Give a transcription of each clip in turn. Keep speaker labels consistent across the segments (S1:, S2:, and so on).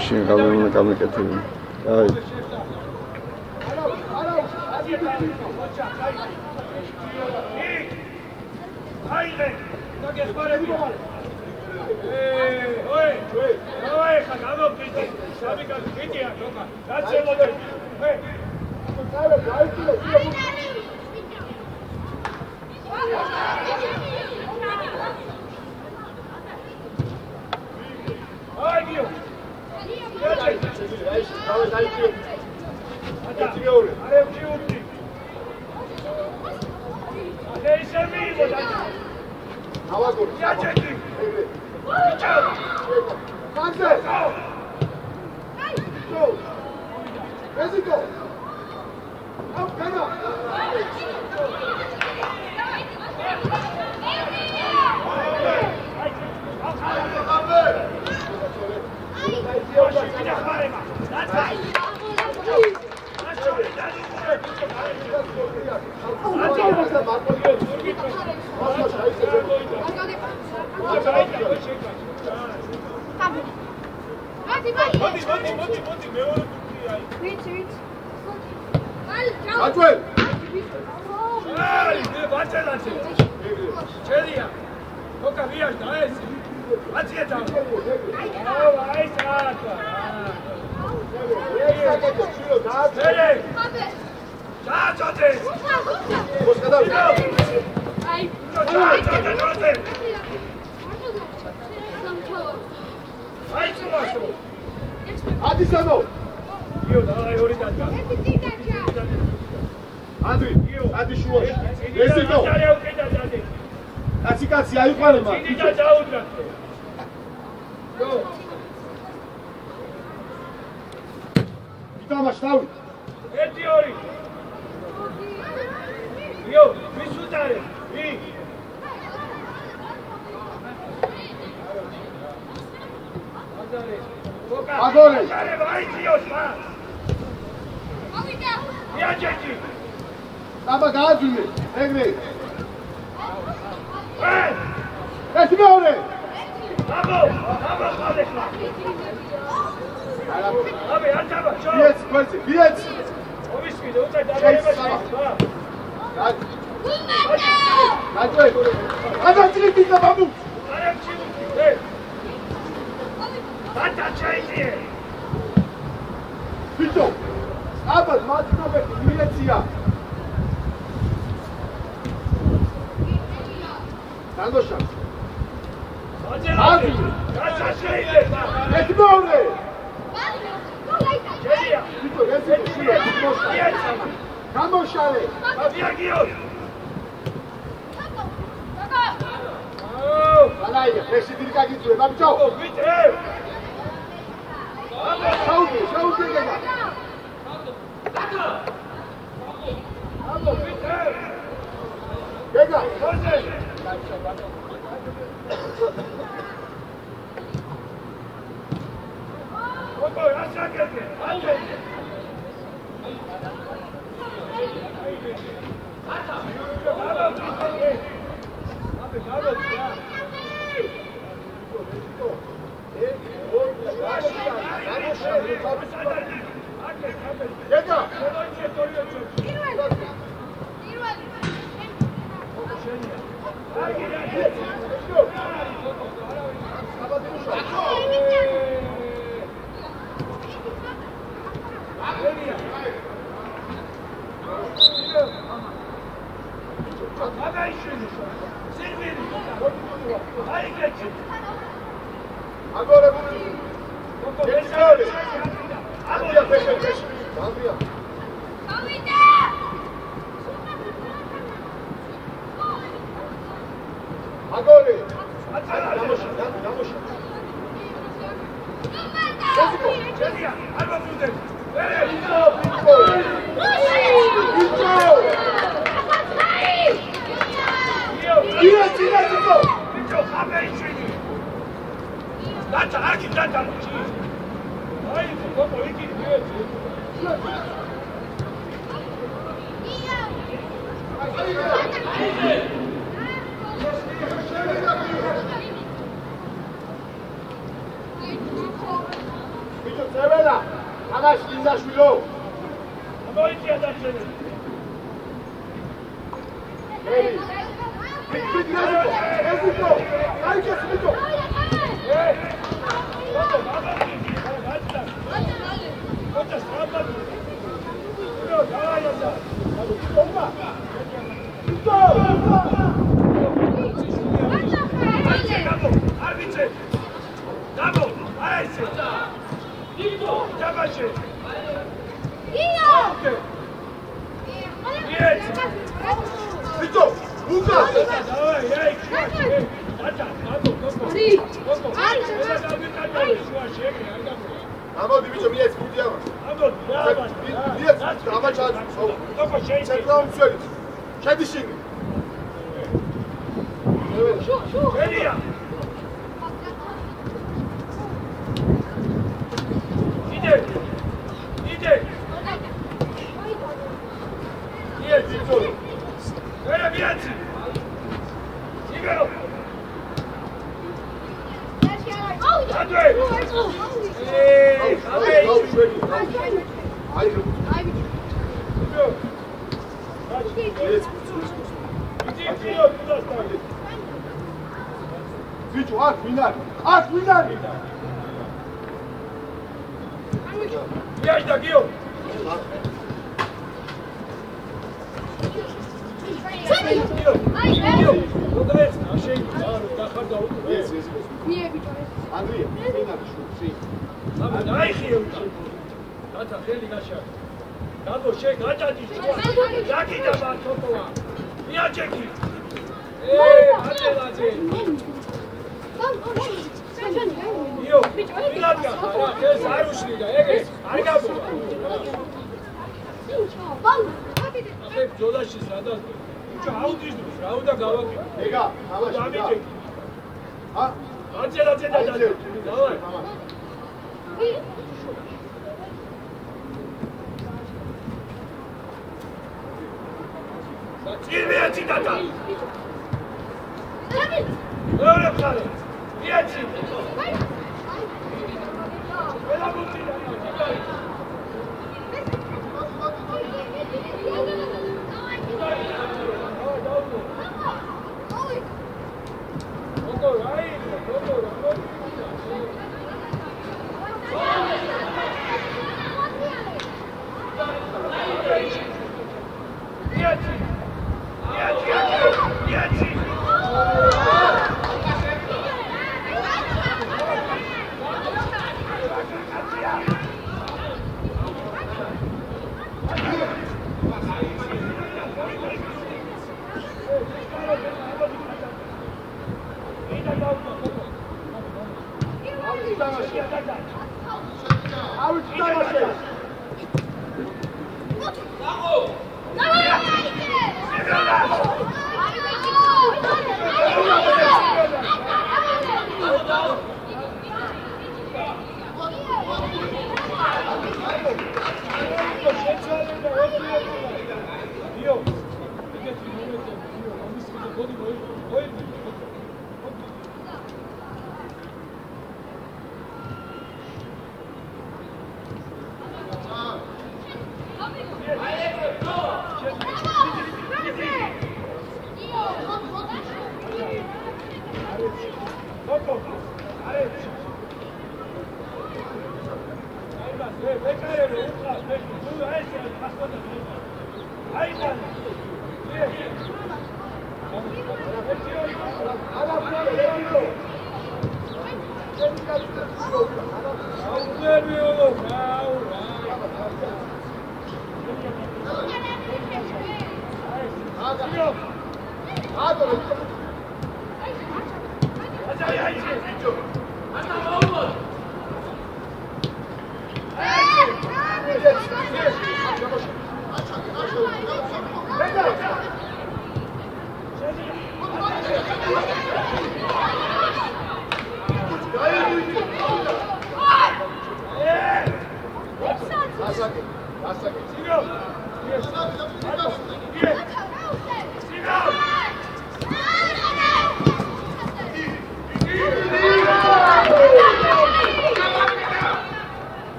S1: შენ გავემ უნდა გამეკეთები. აი.
S2: აიდე. დაგესპარები. ეე, ოე, ოე. ოე, ხა გამოფიტი. სამი გაკეთია, თქო. დაცემოდე. ჰე. კალა, გაიწილე, სიო. აი, გიო.
S3: დავე დაიჭიო. ერთი მეორე.
S2: არე ვჭიუტი. არე ისე მიიღო და
S3: ავაგორი.
S2: იაჭეთი. ბიჭო.
S3: კანზე. აი. გო. ეზიკო. აუ, განა.
S2: მოდი მოდი მოდი მოდი მეორე კუთხე აი
S4: ვიცი ვიცი
S3: აჭველ
S2: აი მე ბაჭელაჩე ჩერია ოკა ვიაშ და ეს აცია და აი
S3: ეს საკეთე
S2: დააწოდე
S3: მოსკადა
S4: აი
S2: დააწოდე დააწოდე აი წმასო
S3: ადისანო
S2: იო და აი ორი დაჭა
S3: ანდრი ადი შუა ესიკო კაცი კაცი აიყვანე მაგ
S2: დიდი და დაუდრა
S3: იტამაშ თავი
S2: ერთი ორი იო ვის უტარე ვი
S3: აგორე
S2: არე ვაიციოს მა
S4: მოვიდა
S2: იაჭეთი
S3: აბა გააძვინე ეგრე ეს მეორე
S2: აბო აბო ხალეხა აბე ანტაბა ჩო
S3: ვიეც კვეცი ვიეც
S2: ოვისკიდე უწე დაგაებაში
S3: გაჭვე აბა წრიდი და ბაბუ
S2: არე ჩიუტი ე დაჭა ჩაიძიე
S3: ბიჭო აბა მათნობეთი ვიეცია დანდოშა
S2: აძე გაჭა შეიძლება
S3: გამოშალე
S2: აბიაგიო აუ
S3: ალაია ეს დიდი კაგიწვე ბიჭო
S2: ო ვიტე
S3: შაუდი შაუდი გეგა
S2: აბო ვიტე
S3: გეგა
S2: Let's go! ოკო რასაკეთე ანდე
S3: აგორებული. ეცორი. აზია ფეშე ფეშე. აზია. აგორი. გამოშა, გამოშა.
S2: ჩედია, არ მომუნდეთ.
S3: იჭო, იჭო. იჭო. ია, ია, იჭო.
S2: ბიჭო, ხაბე იშვიდი. დაჭა, არგი დაჭა. აი, გოგო, იგი მიეცი.
S3: ბიჭო, წეველა. ამაში ინდაშვილო.
S2: მოიწია დაჭერე.
S3: ელი. ბიჭო, ბიჭო, ეს ბიჭო. აი, ეს ბიჭო.
S2: ე! გოგო, მაგარი. დაჭა. გოგო, სწრაფად. ნო, დავაი და.
S3: ომა. ბიჭო.
S2: გამო, არ ვიცე. გამო, აი ესე. იდო, დაბაშე.
S3: ბიჭო, უკა.
S2: დავაი, აი, შუაში. დაჭა, გამო, გოგო. გოგო. ელა დავიკაჭე, შუაში, ეგრე არ გამოვა.
S3: ამოდი ბიჭო, მიეც ფუტი ამა.
S2: ამბობ, დააბა.
S3: მიეც, ამა ჩააჭი.
S2: გოგო, შეიძლება.
S3: ცენტრალ მცველი. შედი შინი.
S2: შენია. იდე. იდე. მიეც, იცო. ერე მიეც. იგერო. ადვე. ე, აბე.
S3: გაუ შველი. აი,
S2: იდო.
S3: ბიჭო, აქ ვინარი? აქ ვინარი?
S2: იაი და გიო. გიო. გიო. როდეს აშენ დახარ და უკვე.
S3: ეს ეს. ანდრია, ვინარი შუცი?
S2: აბა დაიხიე უკვე. დათა ხელი გაშა. დადო შე გაჭადი შუა. დაკიდა ბათოა. მიაჭეკი. ე, ატელაძე. იო. ვინადგა რა, ეს არ უშლიდა, ეგ არ გაბოვა. აბე ბძოლაში სადაც ბიჭო აუდიზდოს რა უნდა გავაკეთო
S3: ეგა, თამაში.
S2: დამიჭეკი
S3: ა?
S2: აძელა ძედა და დავაი წირვიაცი დატა მეორე მხარე. ვიაცი ყველა ბუთი და გოგო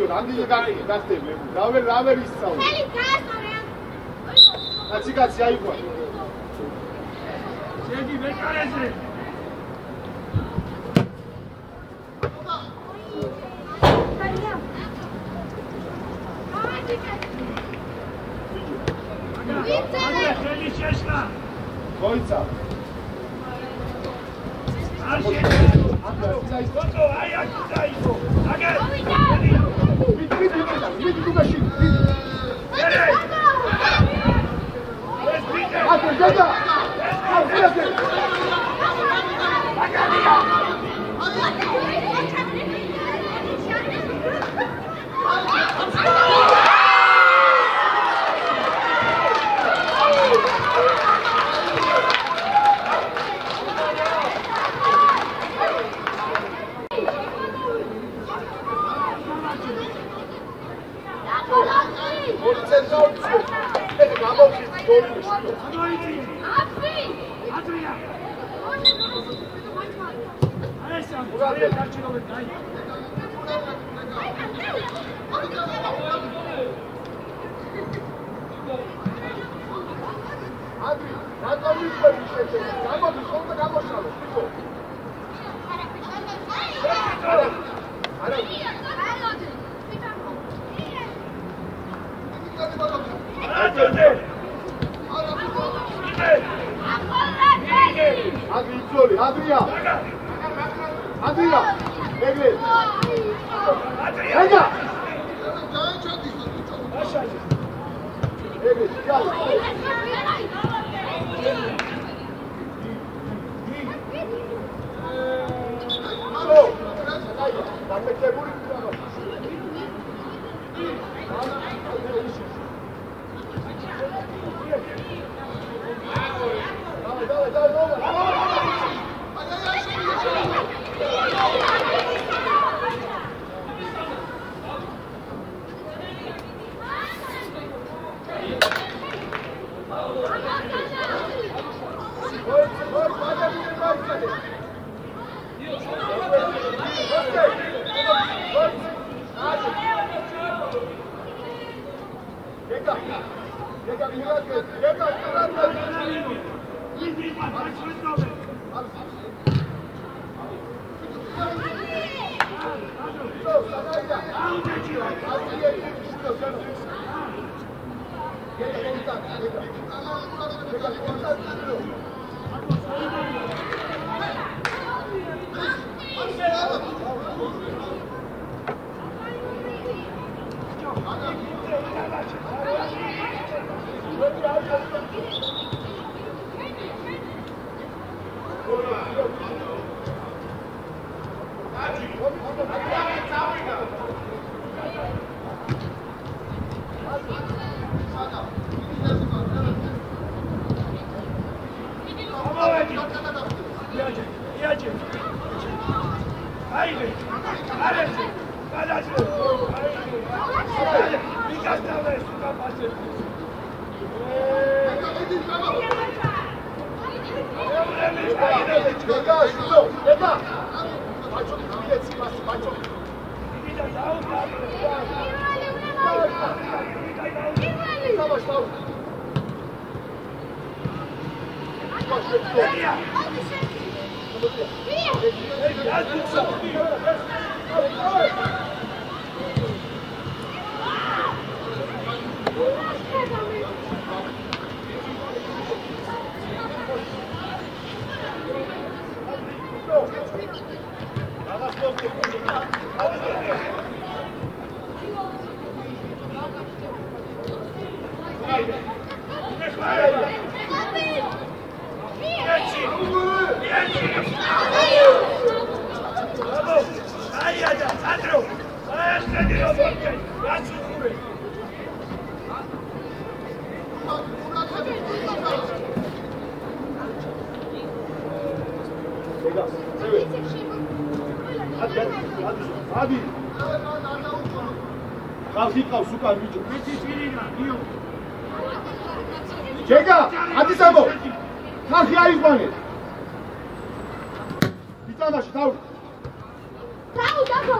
S3: ვიდეო რამდენი დაკი დახტები რავერ რავერ ისწავლე
S4: ხელი გაასწორე
S3: კაცი კაცი აიგვა
S2: შეგი მეკარეზე
S3: გოიცა
S2: არ შეიძლება
S3: აკა ის
S2: გოიცა აი აკა Evet, gel. Go!
S3: Danke, Herr Burik. იაჯე იაჯე აიდე არეთე გადაჭრე. აიდე
S2: მიკასთავე სუკა
S3: პასე ეგა შულო ეგა ბაჭო მიდეცი მას ბაჭო მიდა დაუკა Thank you. Let's see. ადი ხალხი ყავს უკან ბიჭო ჯეკა ადი სამო ხალხი აიყვანეთ ბიტანაში თავი
S4: Bravo, bravo.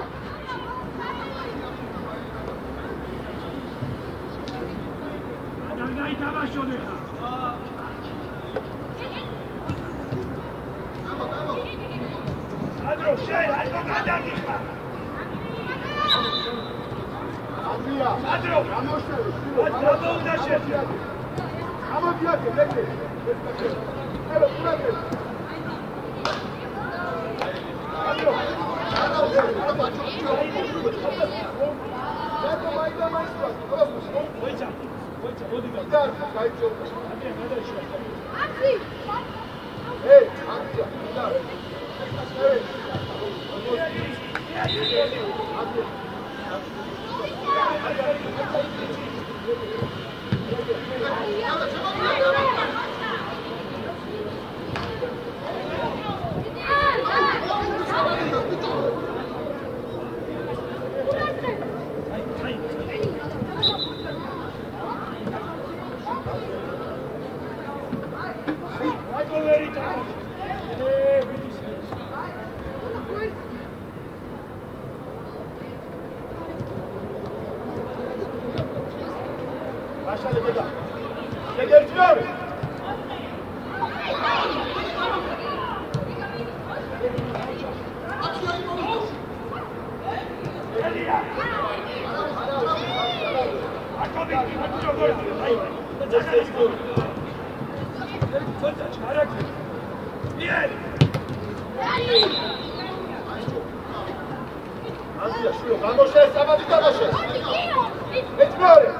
S3: ადრია ადრო გამოშველი გამოდიაგე ლეგე ელო პურაგე ვაიცა მოდი და გაიწო Ma non c'è, ma di
S2: cosa c'è? Metti fuori!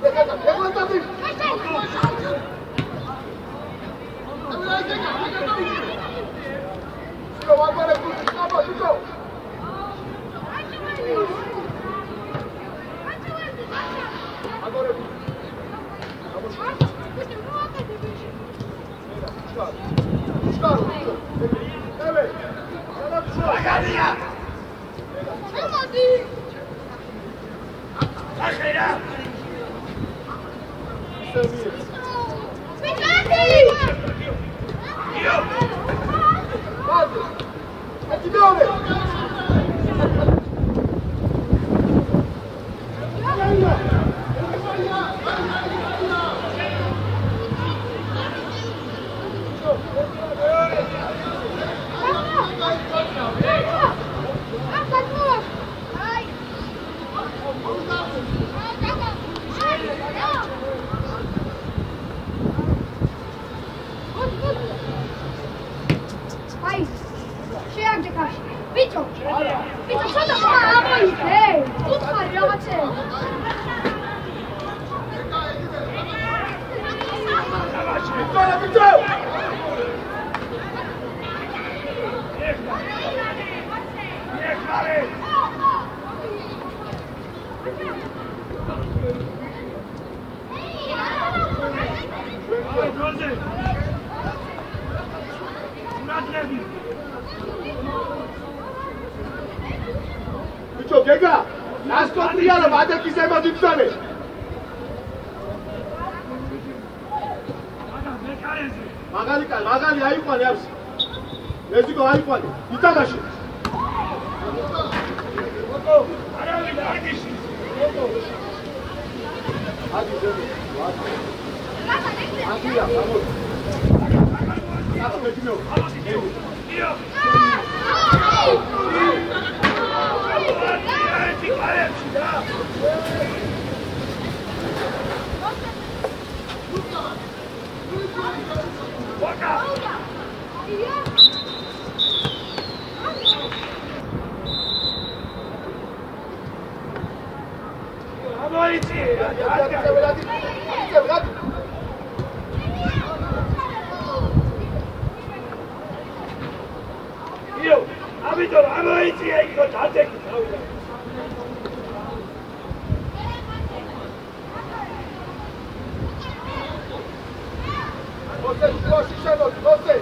S2: Dekat,
S3: dekat, dekat,
S2: ამიტომ ამოიწია იქო დაძეკი თავი
S3: მოსე შუაში შენოთ მოსე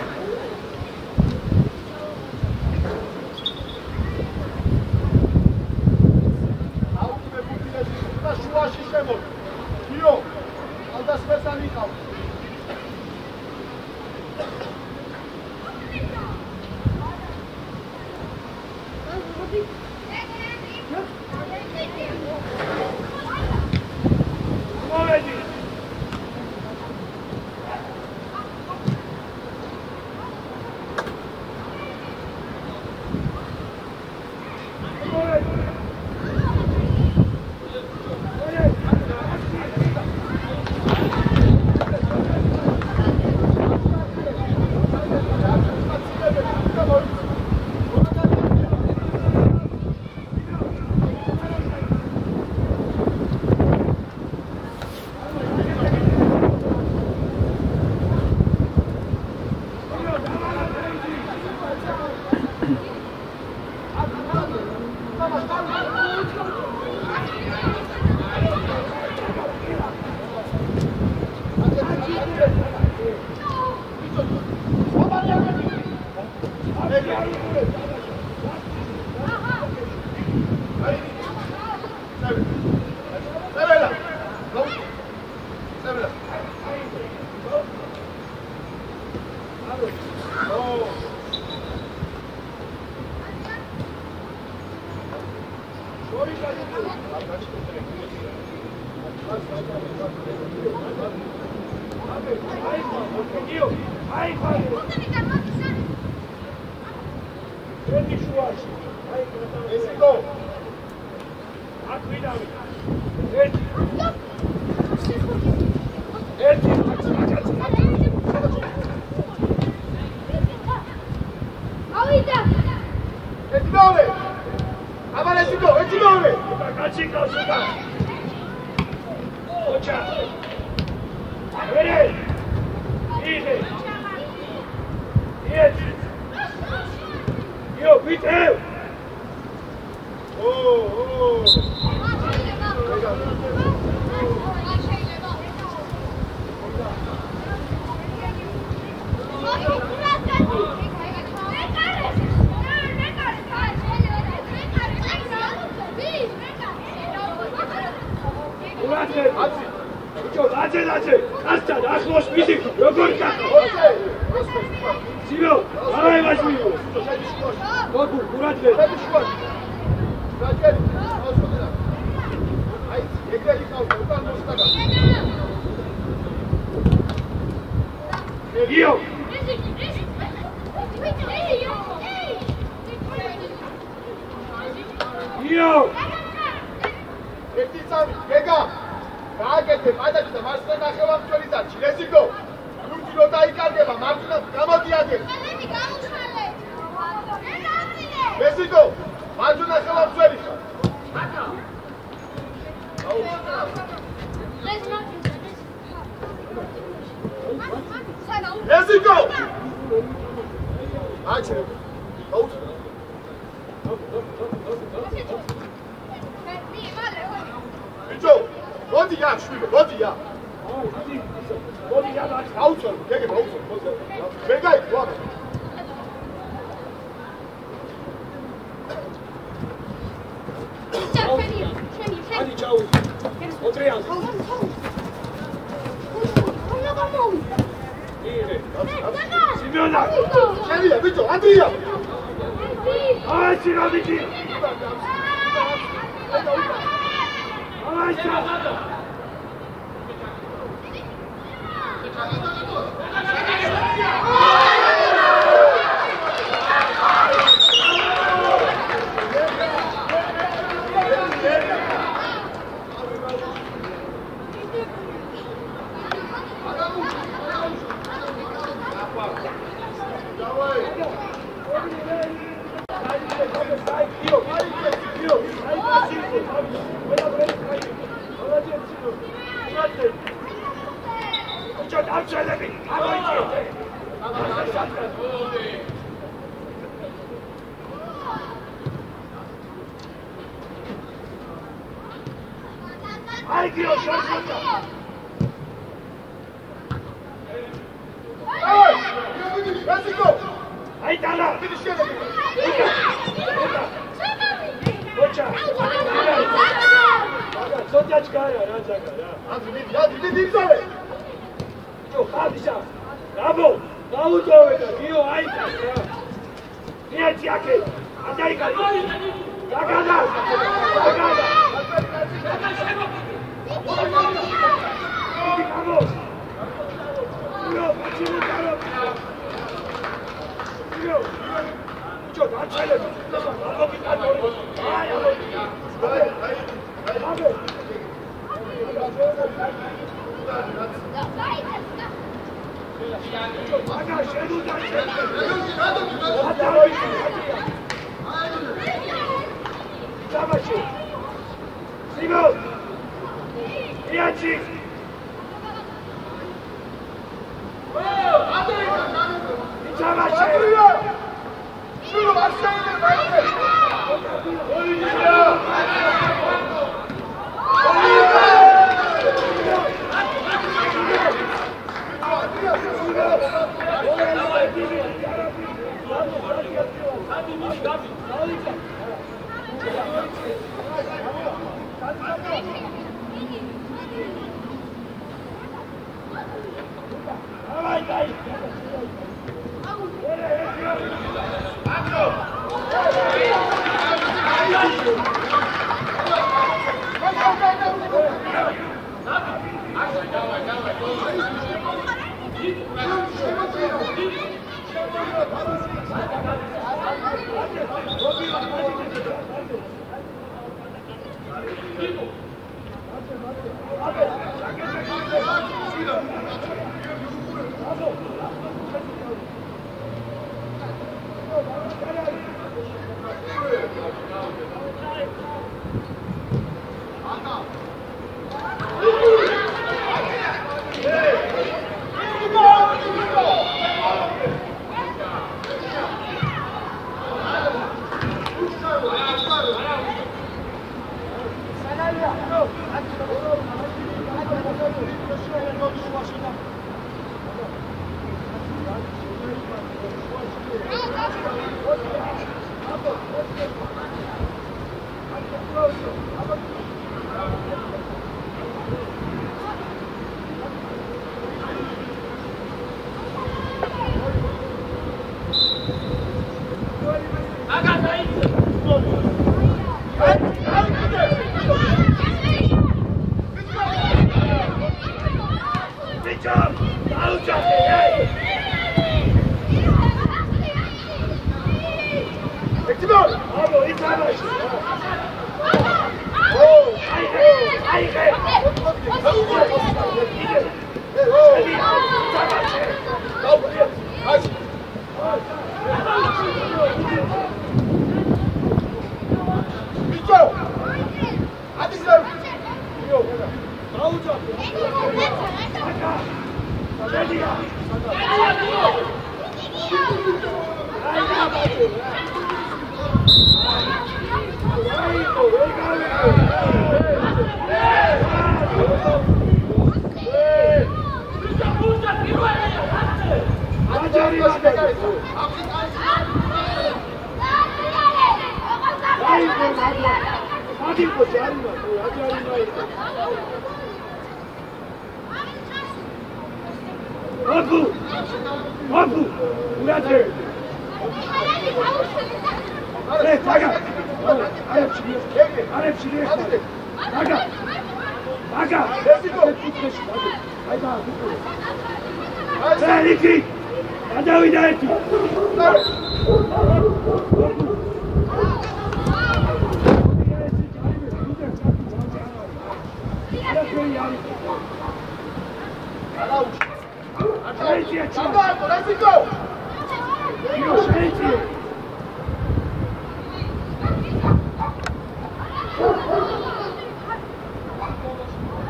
S2: შეიძია ჩა!
S3: აბა რასიკო
S2: იო შეიძია! იო, შუაში შემოდი!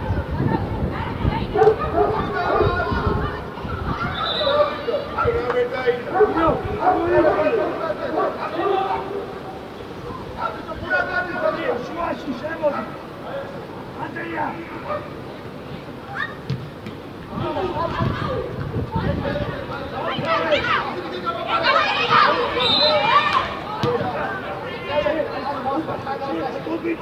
S2: Let's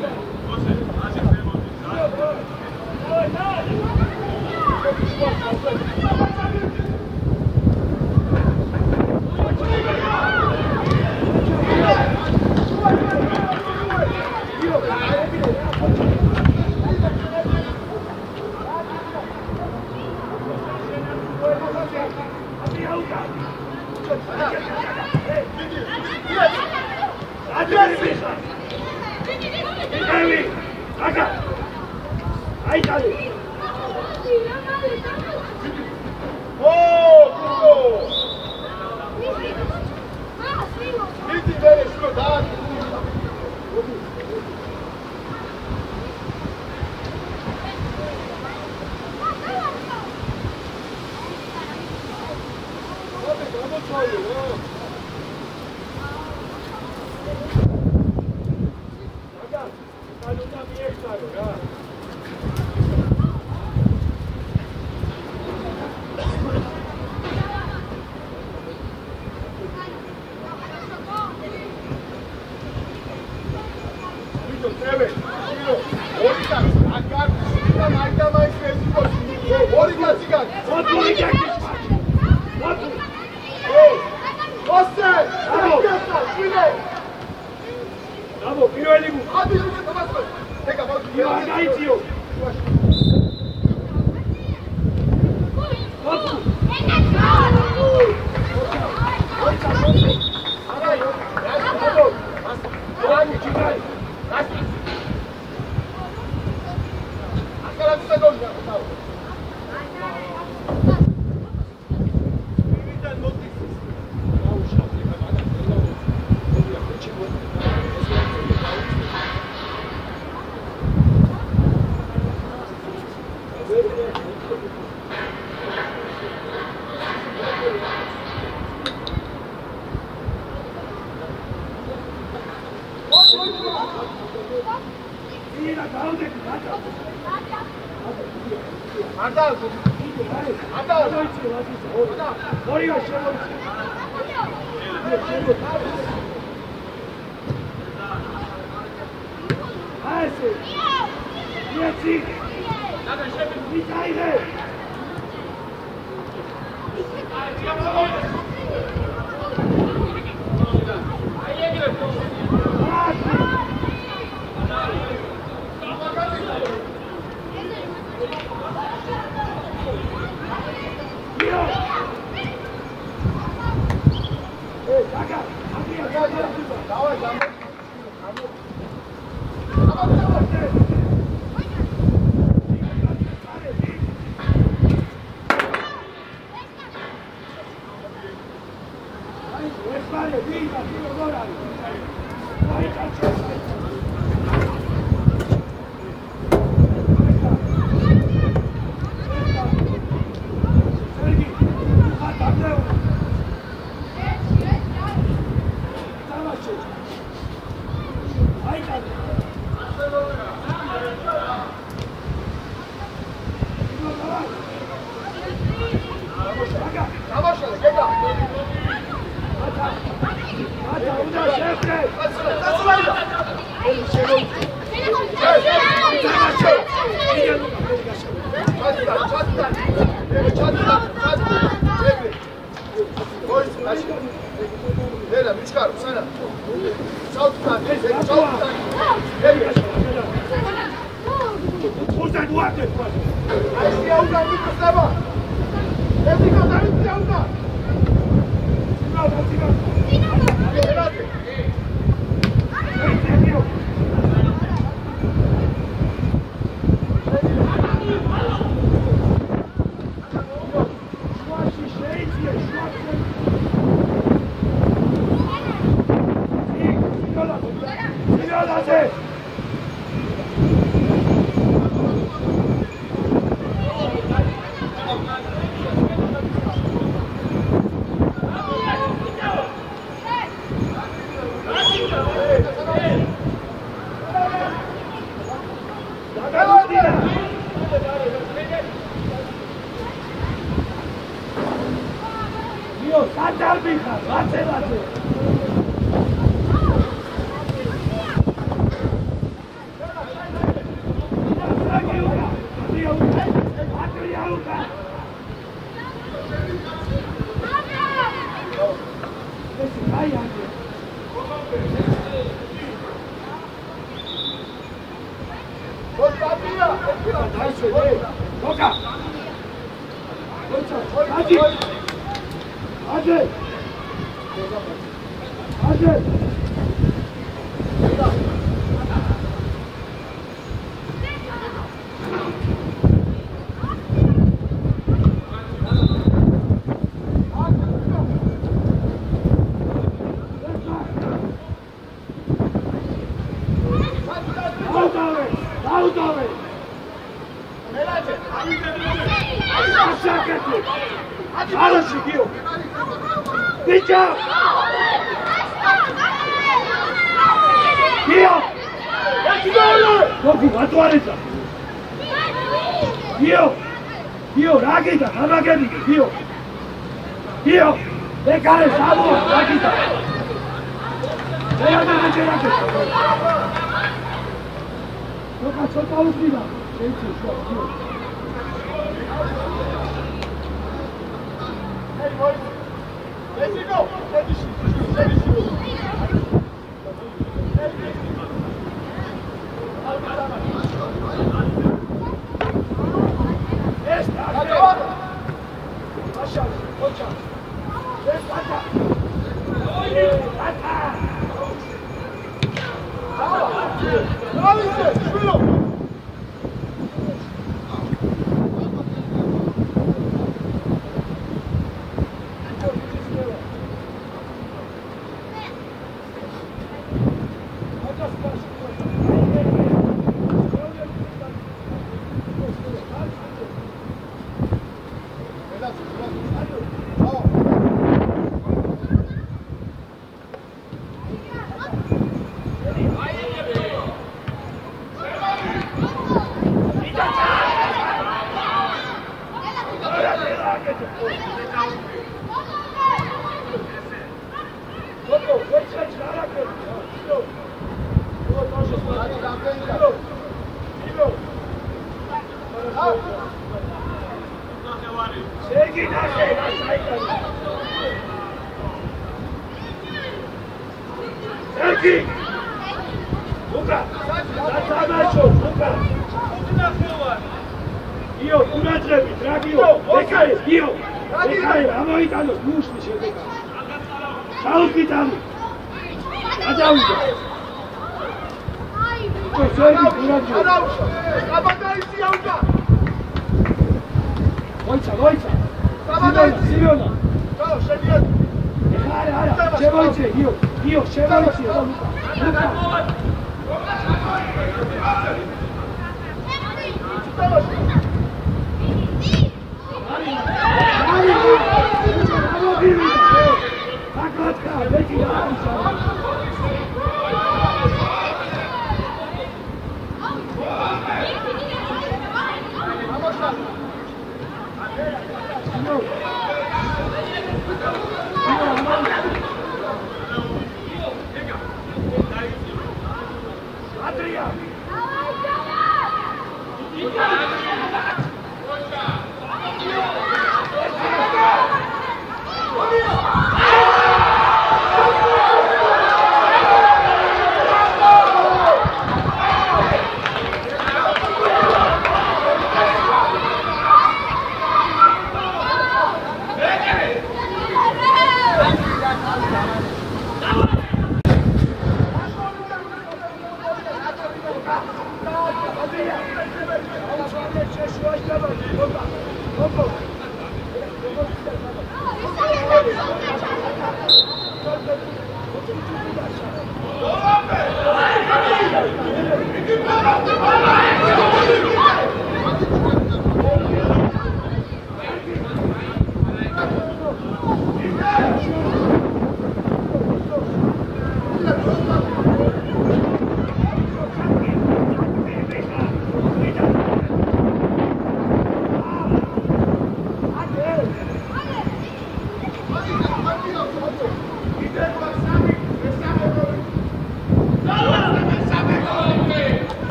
S2: go. არ დავ არ დავ ორივე შემოიწია ასე ეცი დაგა შემი მიწაიღე აი Давай, давай. მაშინ ელა მიჩკარო სანამ. წავთან ეს ეგ წავთან ეგ ხუძა დუარტე აი შე აუდა მიკოსება ევიკო დაიწა უნდა. დინამო დინამო დინამო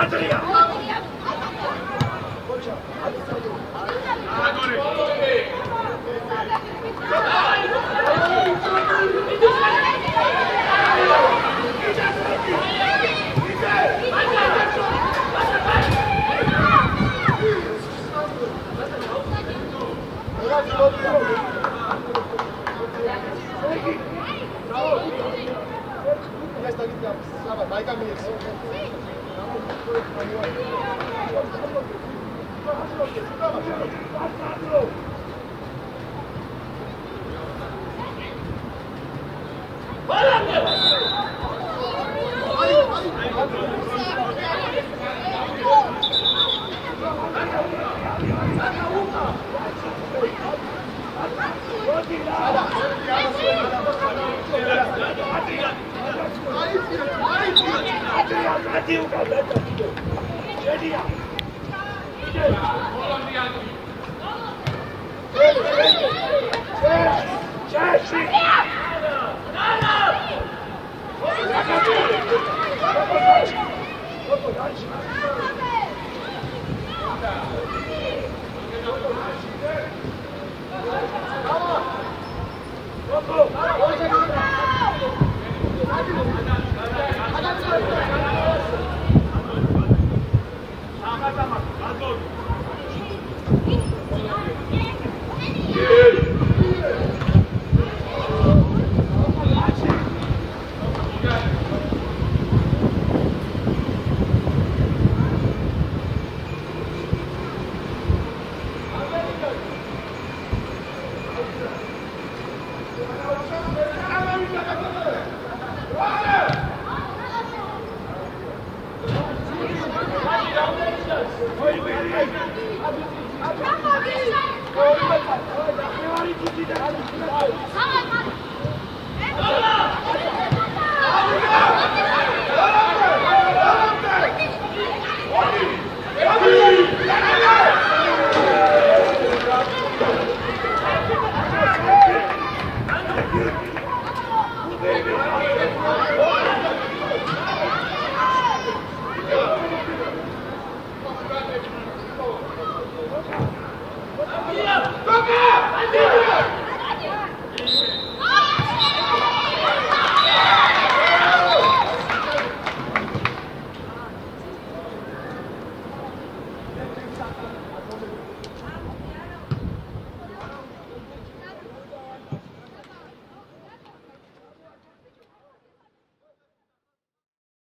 S2: Adrian! კაცი უკავდა